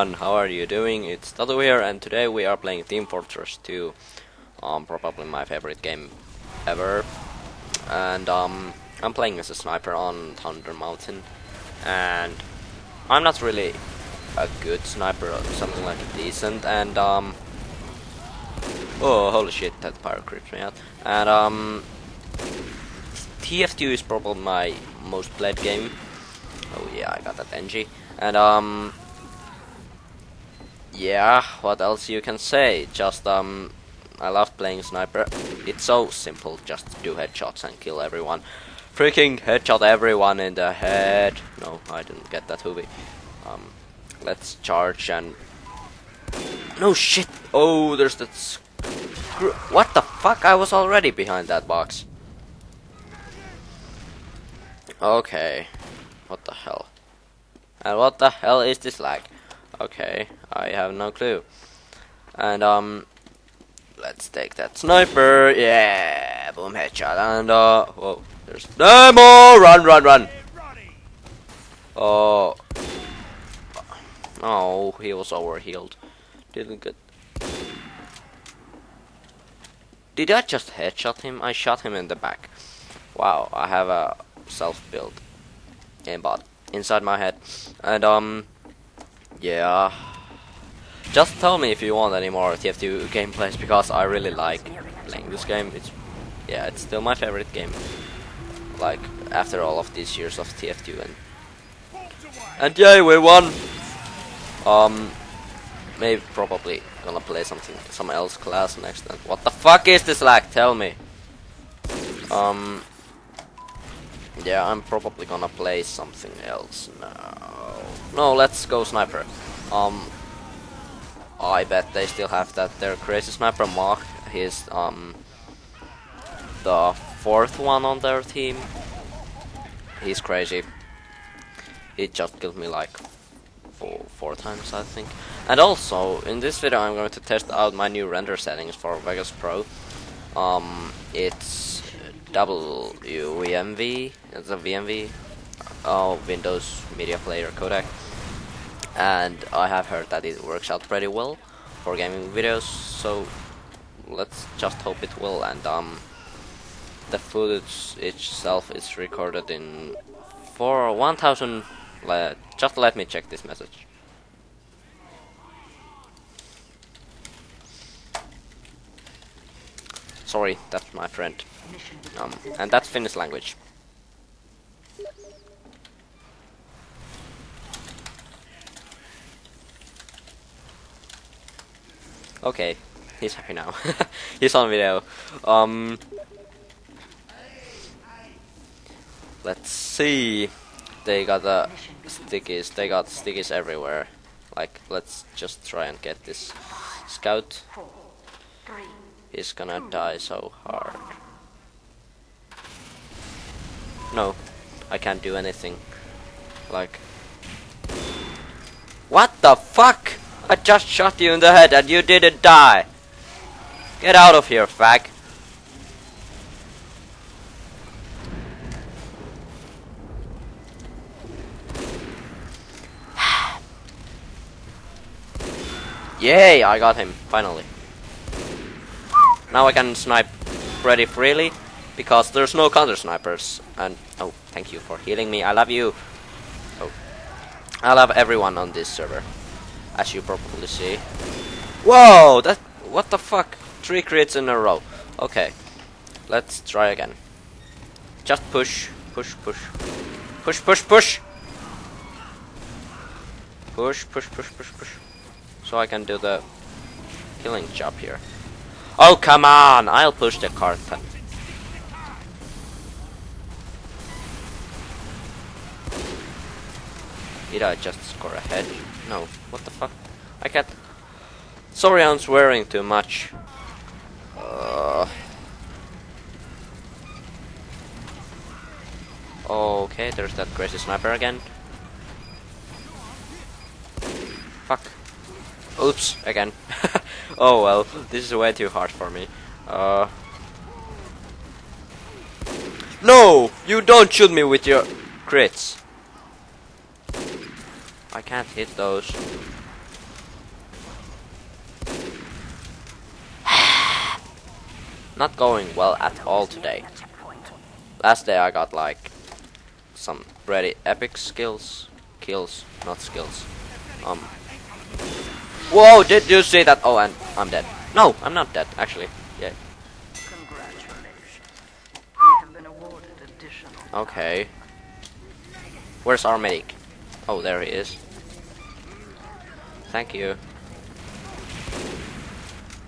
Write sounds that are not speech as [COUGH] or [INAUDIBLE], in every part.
Everyone, how are you doing? It's Tatu here and today we are playing Team Fortress 2. Um, probably my favorite game ever. And um, I'm playing as a sniper on Thunder Mountain. And I'm not really a good sniper or something like decent and um Oh holy shit that pyro creeps me out. And um TF2 is probably my most played game Oh yeah, I got that NG. And um Yeah, what else you can say? Just um I love playing sniper. It's so simple, just do headshots and kill everyone. Freaking headshot everyone in the head. No, I didn't get that Hoovy. Um let's charge and No shit! Oh there's that screw what the fuck? I was already behind that box. Okay. What the hell? And what the hell is this lag? Okay, I have no clue. And um let's take that sniper. Yeah, boom headshot and uh whoa, there's Nemo run run run. Oh Oh, he was overhealed. Didn't get Did I just headshot him? I shot him in the back. Wow, I have a self build aimbot inside my head. And um yeah. Just tell me if you want any more TF2 gameplays because I really like playing this game. It's yeah, it's still my favorite game. Like after all of these years of TF2 and and yeah, we won. Um, maybe probably gonna play something some else class next. Then what the fuck is this lag? Tell me. Um, yeah, I'm probably gonna play something else now. No, let's go sniper. Um, I bet they still have that. Their crazy sniper Mark. He's um the fourth one on their team. He's crazy. He just killed me like four, four times, I think. And also, in this video, I'm going to test out my new render settings for Vegas Pro. Um, it's WVMV, it's a VMV, uh, Windows Media Player codec, and I have heard that it works out pretty well for gaming videos. So let's just hope it will. And um, the footage itself is recorded in for 1000. Le just let me check this message. Sorry, that's my friend. Um, and that's Finnish language. Okay, he's happy now. [LAUGHS] he's on video. Um, let's see. They got the stickies. They got stickies everywhere. Like, let's just try and get this scout. He's gonna die so hard. No, I can't do anything. Like... What the fuck? I just shot you in the head and you didn't die. Get out of here, fag. [SIGHS] Yay, I got him, finally. Now I can snipe pretty freely because there's no counter snipers. And oh, thank you for healing me. I love you. Oh, I love everyone on this server, as you probably see. Whoa, that what the fuck? Three crits in a row. Okay, let's try again. Just push, push, push, push, push, push. Push, push, push, push, push. So I can do the killing job here. Oh, come on! I'll push the cart. Did I just score a head? No. What the fuck? I can't... Sorry, I'm swearing too much. Uh... Okay, there's that crazy sniper again. Fuck. Oops, again. [LAUGHS] oh well, this is way too hard for me. Uh... No! You don't shoot me with your crits. I can't hit those. [SIGHS] Not going well at all today. Last day I got like some pretty epic skills, kills, not skills. Um. Whoa! Did you see that? Oh, and I'm dead. No, I'm not dead. Actually, yeah. Congratulations. Have been awarded additional. Okay. Where's our medic? Oh, there he is. Thank you.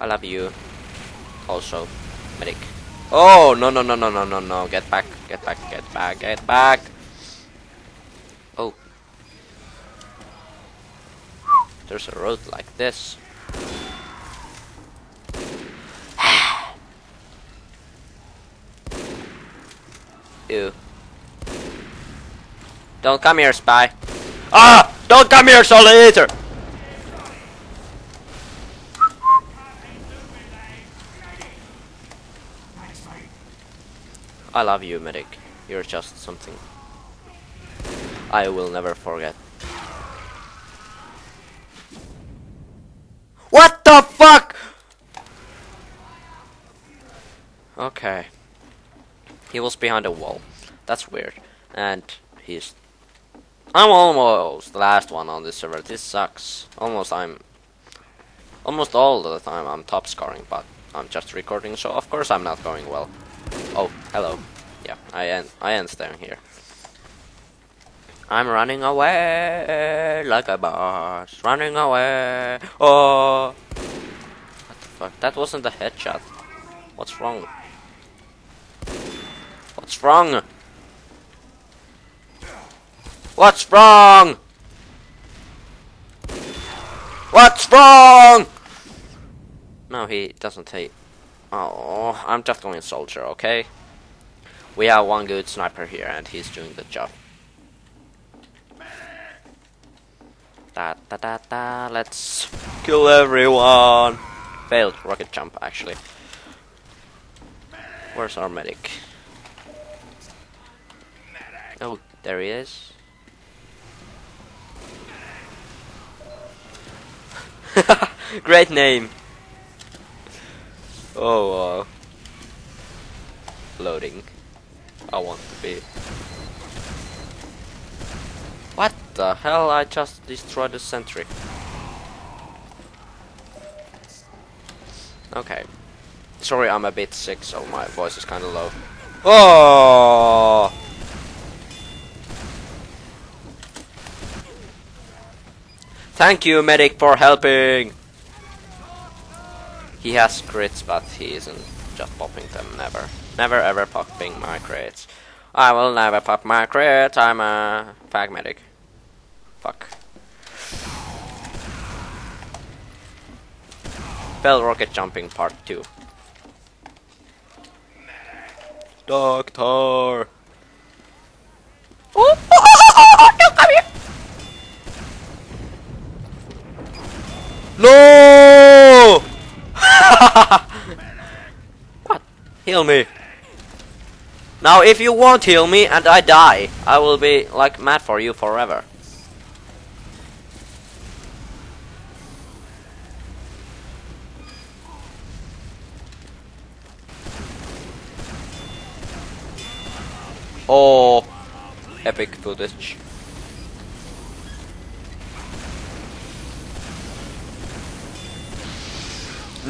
I love you. Also, medic. Oh, no, no, no, no, no, no, no. Get back, get back, get back, get back. Oh. There's a road like this. [SIGHS] Ew. Don't come here, spy. Ah! Don't come here, Solitator! I love you, medic. You're just something I will never forget. What the fuck? Okay. He was behind a wall. That's weird. And he's... I'm almost the last one on this server. This sucks. Almost I'm... Almost all the time I'm top scoring, but I'm just recording, so of course I'm not going well. Oh, hello. Yeah, I end, I end staying here. I'm running away like a boss. Running away. Oh. What the fuck? That wasn't a headshot. What's wrong? What's wrong? What's wrong? What's wrong? No, he doesn't take... Oh, I'm just going soldier, okay? We have one good sniper here, and he's doing the job. Da da da da. Let's kill everyone. Failed rocket jump, actually. Where's our medic? Oh, there he is. [LAUGHS] Great name. Oh, uh, loading. I want to be. What the hell? I just destroyed the sentry. Okay. Sorry, I'm a bit sick, so my voice is kind of low. Oh! Thank you, medic, for helping! He has crits, but he isn't just popping them, never. Never ever popping my crits. I will never pop my crits, I'm a fag medic. Fuck. Bell rocket jumping part 2. Doctor! Oh, oh, oh, oh, oh, don't come here! No! [LAUGHS] what? Heal me. Now, if you won't heal me and I die, I will be like mad for you forever. Oh, epic footage.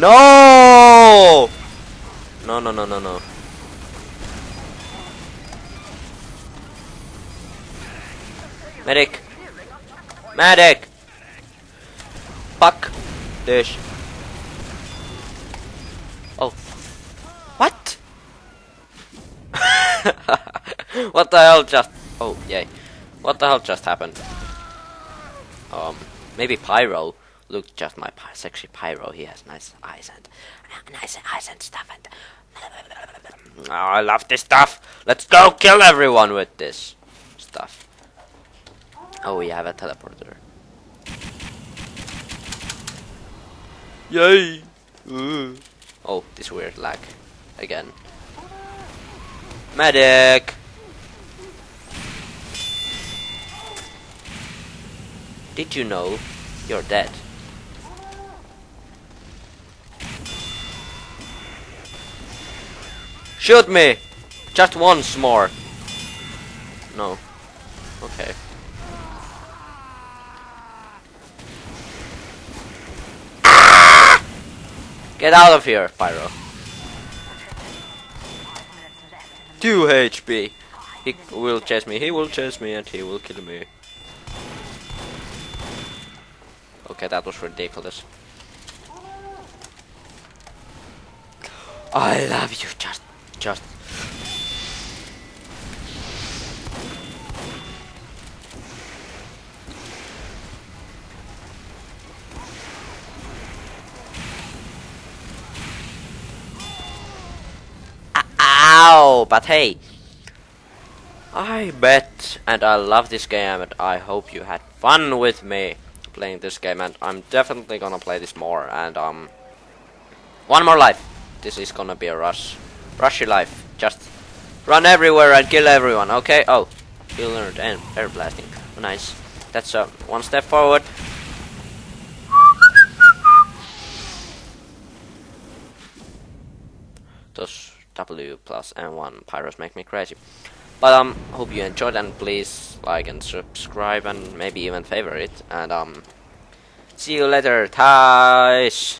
No! No, no, no, no, no. Medic! Medic! Fuck this. Oh. What? [LAUGHS] what the hell just... Oh, yay. What the hell just happened? Um, maybe Pyro. Look, just my sexy Pyro. He has nice eyes and... [LAUGHS] Nice eyes and stuff and... [LAUGHS] Oh, I love this stuff! Let's go kill everyone with this stuff. Oh, we have a teleporter. Yay! Ooh. Oh, this weird lag. Again. Medic! Did you know you're dead? Shoot me! Just once more. No. Okay. Get out of here, Pyro. 2 HP. He will chase me, he will chase me, and he will kill me. Okay, that was ridiculous. I love you, just. Ow! But hey, I bet and I love this game and I hope you had fun with me playing this game and I'm definitely gonna play this more and um one more life. This is gonna be a rush rushy life. Just run everywhere and kill everyone, okay? Oh, you learned air, air blasting. Nice. That's uh, one step forward. Those W plus M1 pyros make me crazy. But um, hope you enjoyed and please like and subscribe and maybe even favorite and um, see you later, Ties.